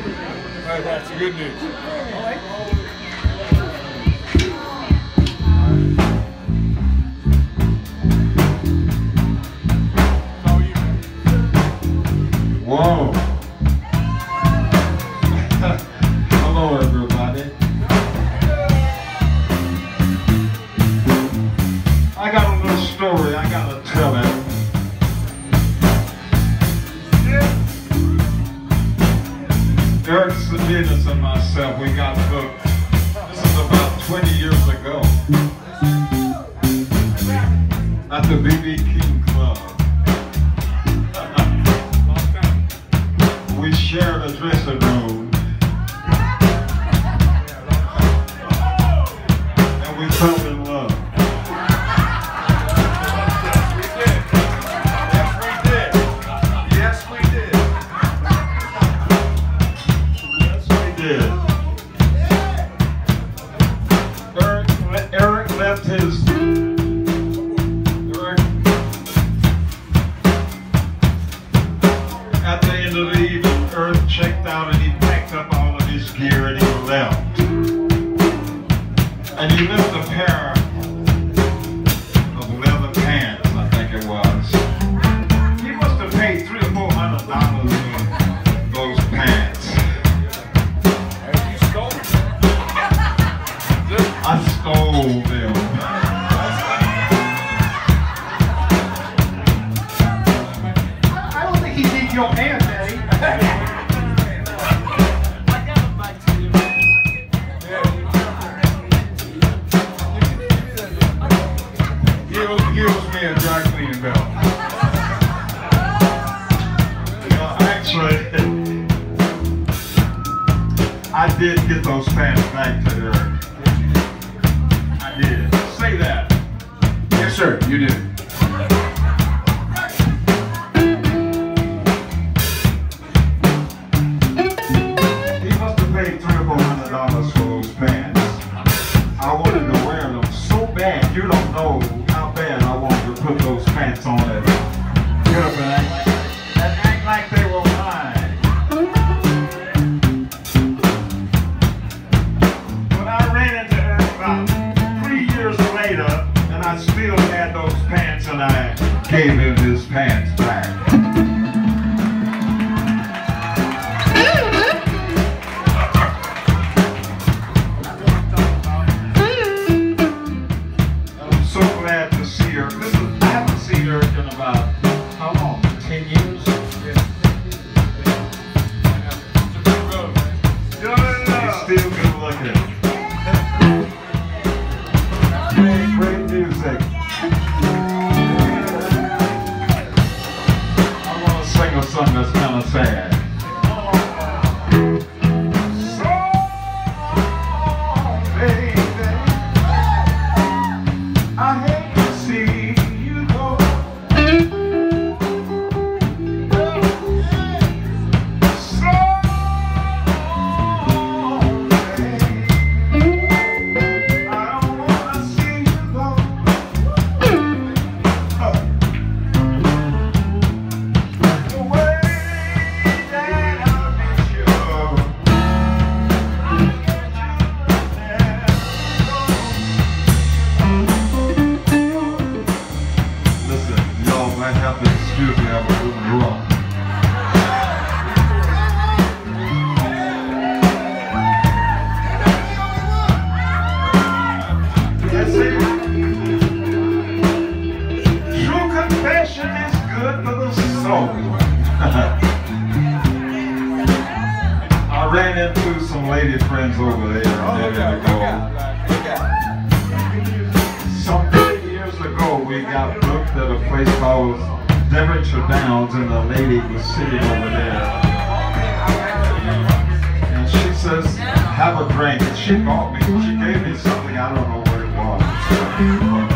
All right, that's good news. your hand, Daddy. I did get those pants back to her. I did. Say that. Yes, sir, you did. friends over there. Oh, look out, look out, Some 30 years ago, we got booked at a place called Devonshire Downs, and the lady was sitting over there. And she says, have a drink. And she bought me, she gave me something, I don't know what it was.